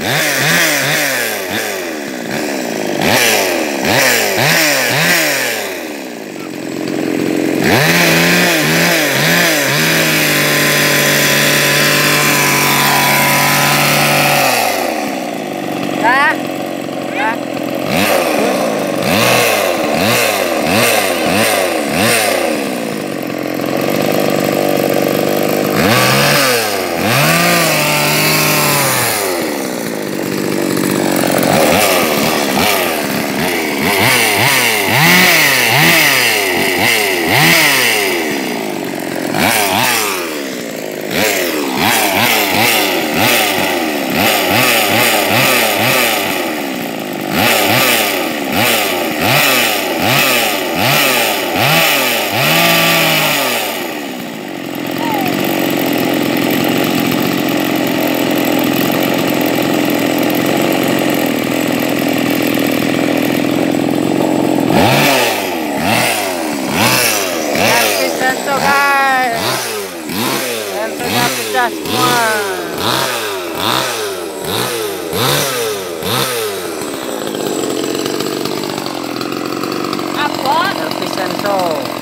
Yeah. Sensornya one. Selfie sensor.